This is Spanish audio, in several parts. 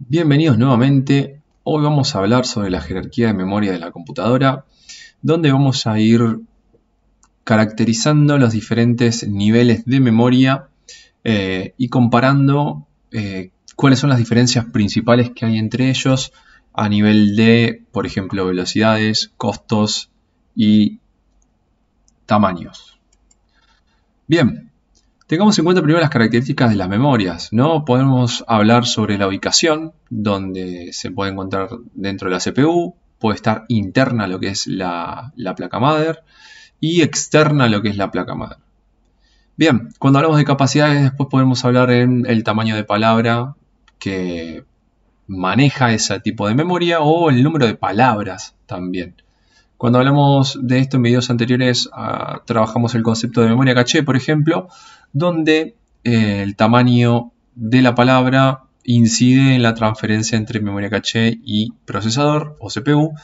Bienvenidos nuevamente. Hoy vamos a hablar sobre la jerarquía de memoria de la computadora, donde vamos a ir caracterizando los diferentes niveles de memoria eh, y comparando eh, cuáles son las diferencias principales que hay entre ellos a nivel de, por ejemplo, velocidades, costos y tamaños. Bien, tengamos en cuenta primero las características de las memorias, ¿no? Podemos hablar sobre la ubicación, donde se puede encontrar dentro de la CPU, puede estar interna lo que es la, placa madre y externa lo que es la placa madre. Bien, cuando hablamos de capacidades, después podemos hablar en el tamaño de palabra que maneja ese tipo de memoria o el número de palabras también. Cuando hablamos de esto en videos anteriores, ah, trabajamos el concepto de memoria caché, por ejemplo, donde eh, el tamaño de la palabra incide en la transferencia entre memoria caché y procesador o CPU,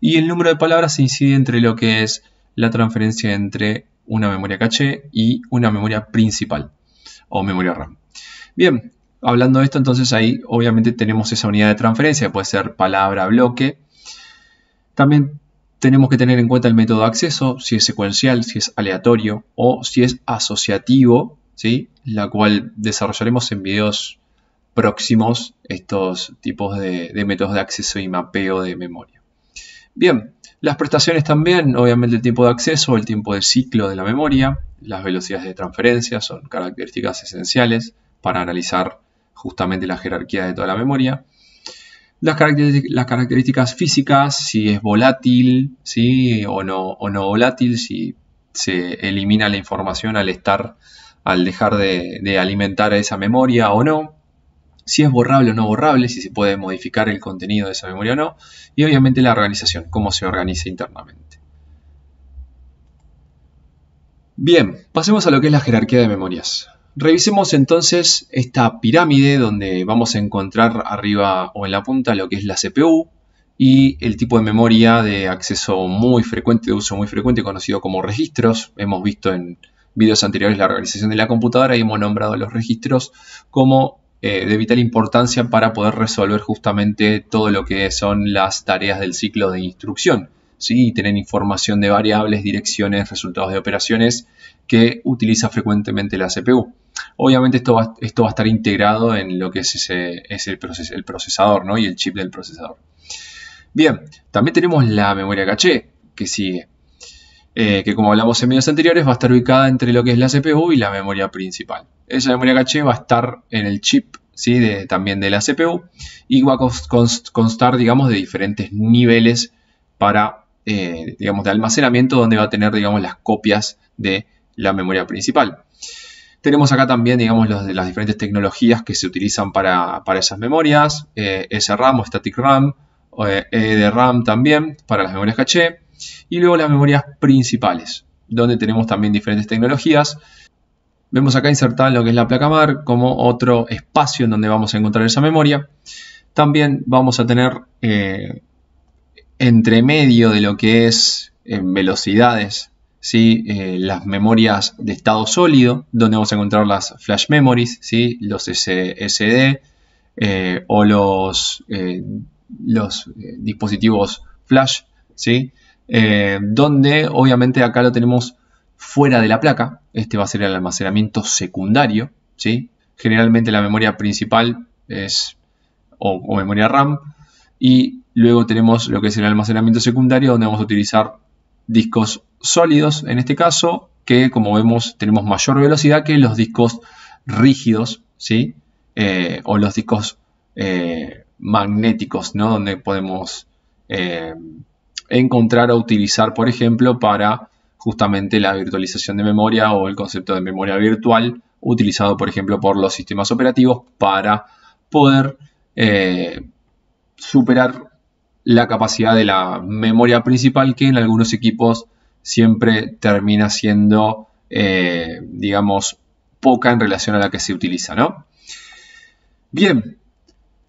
y el número de palabras incide entre lo que es la transferencia entre una memoria caché y una memoria principal o memoria RAM. Bien, hablando de esto, entonces ahí obviamente tenemos esa unidad de transferencia, puede ser palabra, bloque. También tenemos que tener en cuenta el método de acceso, si es secuencial, si es aleatorio o si es asociativo, la cual desarrollaremos en videos próximos estos tipos de, métodos de acceso y mapeo de memoria. Bien, las prestaciones también, obviamente el tiempo de acceso, el tiempo de ciclo de la memoria, las velocidades de transferencia son características esenciales para analizar justamente la jerarquía de toda la memoria. Las, características físicas, si es volátil ¿sí? o, no, o no volátil, si se elimina la información al estar, al dejar de, alimentar a esa memoria o no, si es borrable o no borrable, si se puede modificar el contenido de esa memoria o no, y obviamente la organización, cómo se organiza internamente. Bien, pasemos a lo que es la jerarquía de memorias. Revisemos entonces esta pirámide donde vamos a encontrar arriba o en la punta lo que es la CPU y el tipo de memoria de acceso muy frecuente, de uso muy frecuente, conocido como registros. Hemos visto en vídeos anteriores la organización de la computadora y hemos nombrado los registros como eh, de vital importancia para poder resolver justamente todo lo que son las tareas del ciclo de instrucción. ¿sí? tener información de variables, direcciones, resultados de operaciones que utiliza frecuentemente la CPU. Obviamente esto va, a estar integrado en lo que es, ese, el, procesador ¿no? y el chip del procesador. Bien, también tenemos la memoria caché que sigue, eh, que como hablamos en videos anteriores va a estar ubicada entre lo que es la CPU y la memoria principal. Esa memoria caché va a estar en el chip ¿sí? también de la CPU y va a constar digamos, de diferentes niveles para, eh, digamos, de almacenamiento donde va a tener digamos, las copias de la memoria principal. Tenemos acá también, digamos, las diferentes tecnologías que se utilizan para, esas memorias, eh, SRAM o Static RAM, eh, EDRAM también para las memorias caché, y luego las memorias principales, donde tenemos también diferentes tecnologías. Vemos acá insertada lo que es la placa MAR como otro espacio en donde vamos a encontrar esa memoria. También vamos a tener eh, entre medio de lo que es en velocidades ¿sí? Eh, las memorias de estado sólido, donde vamos a encontrar las flash memories, ¿sí? los SSD eh, o los, eh, los dispositivos flash, ¿sí? donde obviamente acá lo tenemos fuera de la placa, este va a ser el almacenamiento secundario, ¿sí? generalmente la memoria principal es o memoria RAM, y luego tenemos lo que es el almacenamiento secundario, donde vamos a utilizar discos sólidos, en este caso, que como vemos tenemos mayor velocidad que los discos rígidos, ¿sí? Eh, o los discos eh, magnéticos, ¿no? Donde podemos eh, encontrar o utilizar, por ejemplo, para justamente la virtualización de memoria o el concepto de memoria virtual utilizado, por ejemplo, por los sistemas operativos para poder superar la capacidad de la memoria principal que en algunos equipos siempre termina siendo, eh, digamos, poca en relación a la que se utiliza, ¿no? Bien,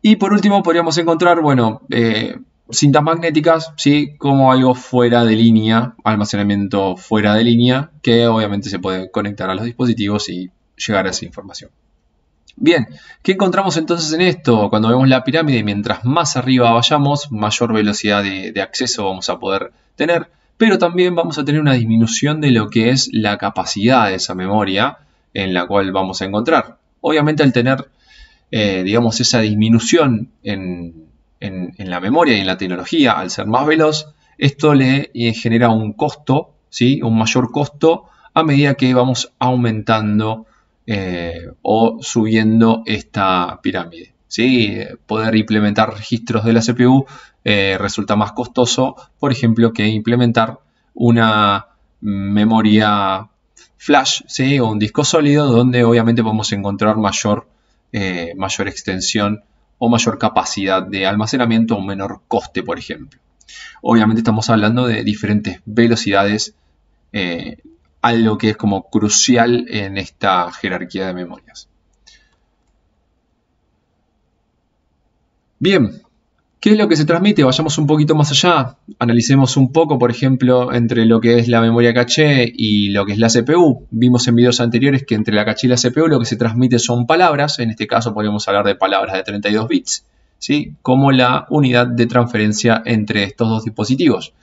y por último podríamos encontrar, bueno, eh, cintas magnéticas, ¿sí? Como algo fuera de línea, almacenamiento fuera de línea, que obviamente se puede conectar a los dispositivos y llegar a esa información. Bien, ¿qué encontramos entonces en esto? Cuando vemos la pirámide, mientras más arriba vayamos, mayor velocidad de, acceso vamos a poder tener, pero también vamos a tener una disminución de lo que es la capacidad de esa memoria en la cual vamos a encontrar. Obviamente al tener, eh, digamos, esa disminución en, la memoria y en la tecnología, al ser más veloz, esto le eh, genera un costo, ¿sí? un mayor costo a medida que vamos aumentando eh, o subiendo esta pirámide. ¿sí? Poder implementar registros de la CPU eh, resulta más costoso, por ejemplo, que implementar una memoria flash ¿sí? o un disco sólido donde obviamente podemos encontrar mayor, eh, mayor extensión o mayor capacidad de almacenamiento o menor coste, por ejemplo. Obviamente estamos hablando de diferentes velocidades algo que es como crucial en esta jerarquía de memorias. Bien, ¿qué es lo que se transmite? Vayamos un poquito más allá, analicemos un poco, por ejemplo, entre lo que es la memoria caché y lo que es la CPU. Vimos en videos anteriores que entre la caché y la CPU lo que se transmite son palabras, en este caso podríamos hablar de palabras de 32 bits, ¿sí? como la unidad de transferencia entre estos dos dispositivos.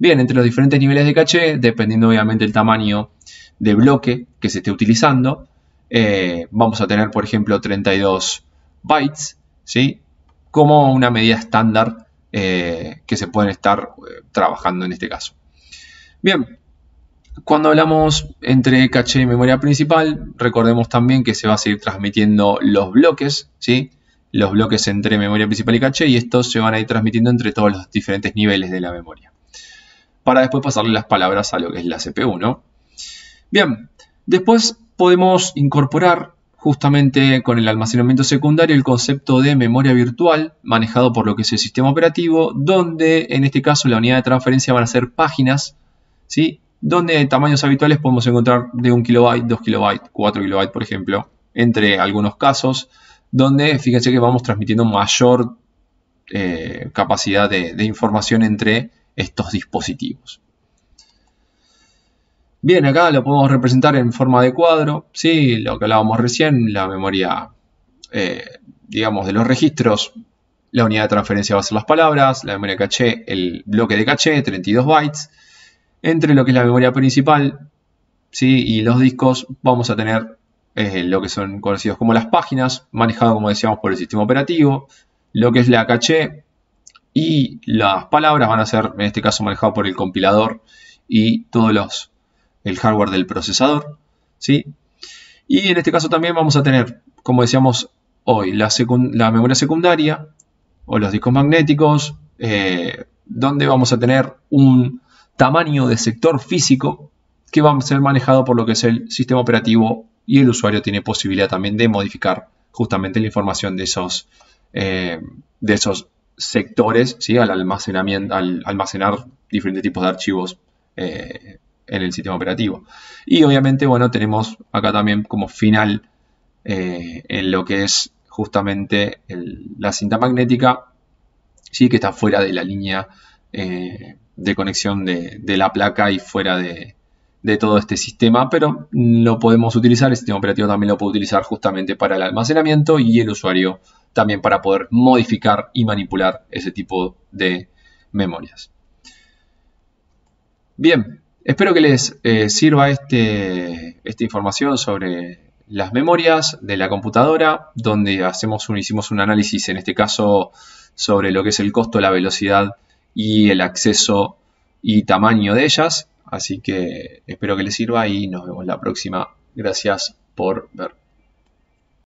Bien, entre los diferentes niveles de caché, dependiendo obviamente del tamaño de bloque que se esté utilizando, eh, vamos a tener, por ejemplo, 32 bytes, ¿sí? Como una medida estándar eh, que se pueden estar eh, trabajando en este caso. Bien, cuando hablamos entre caché y memoria principal, recordemos también que se va a seguir transmitiendo los bloques, ¿sí? Los bloques entre memoria principal y caché y estos se van a ir transmitiendo entre todos los diferentes niveles de la memoria para después pasarle las palabras a lo que es la CPU, ¿no? Bien, después podemos incorporar justamente con el almacenamiento secundario el concepto de memoria virtual manejado por lo que es el sistema operativo, donde en este caso la unidad de transferencia van a ser páginas, ¿sí? donde tamaños habituales podemos encontrar de 1 kilobyte, 2 kilobytes, 4 kilobytes, por ejemplo, entre algunos casos, donde fíjense que vamos transmitiendo mayor eh, capacidad de información entre estos dispositivos. Bien, acá lo podemos representar en forma de cuadro, ¿sí? lo que hablábamos recién, la memoria, eh, digamos, de los registros, la unidad de transferencia va a ser las palabras, la memoria caché, el bloque de caché, 32 bytes, entre lo que es la memoria principal ¿sí? y los discos vamos a tener eh, lo que son conocidos como las páginas, manejado como decíamos por el sistema operativo, lo que es la caché, y las palabras van a ser, en este caso, manejadas por el compilador y todos los, el hardware del procesador, ¿sí? Y en este caso también vamos a tener, como decíamos hoy, la, memoria secundaria o los discos magnéticos, eh, donde vamos a tener un tamaño de sector físico que va a ser manejado por lo que es el sistema operativo y el usuario tiene posibilidad también de modificar justamente la información de esos, eh, de esos sectores ¿sí? al almacenamiento, al almacenar diferentes tipos de archivos eh, en el sistema operativo. Y obviamente, bueno, tenemos acá también como final eh, en lo que es justamente la cinta magnética, ¿sí? que está fuera de la línea eh, de conexión de, la placa y fuera de, de todo este sistema, pero lo podemos utilizar, el sistema operativo también lo puede utilizar justamente para el almacenamiento y el usuario también para poder modificar y manipular ese tipo de memorias. Bien, espero que les eh, sirva este, esta información sobre las memorias de la computadora, donde hacemos un, hicimos un análisis, en este caso, sobre lo que es el costo, la velocidad y el acceso y tamaño de ellas. Así que espero que les sirva y nos vemos la próxima. Gracias por ver.